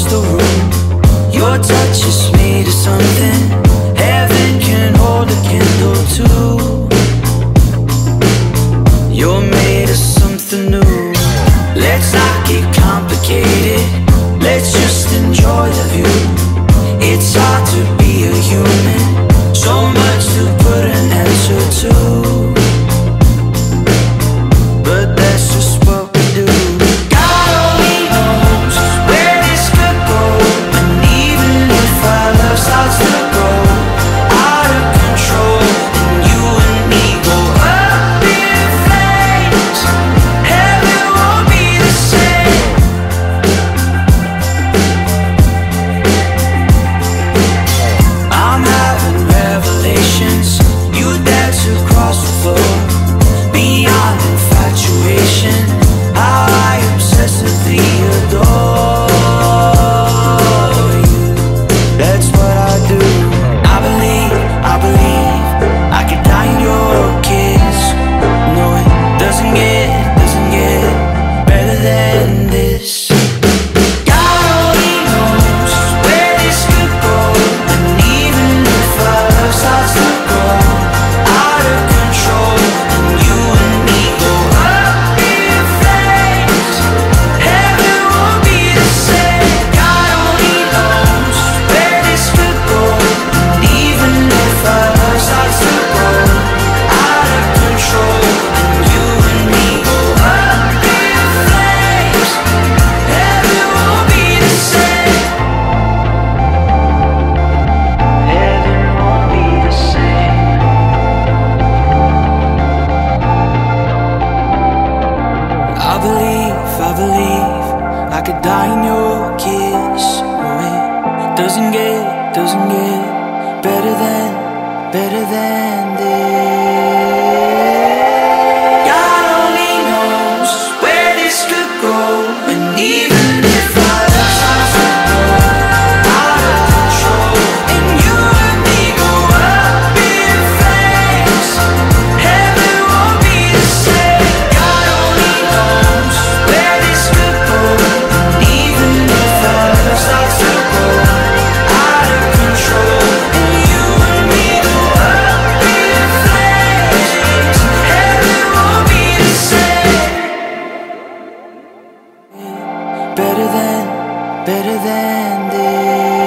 across the room. Your touch is me to something. Dying your kiss away. Doesn't get, doesn't get Better than, better than this. better than this.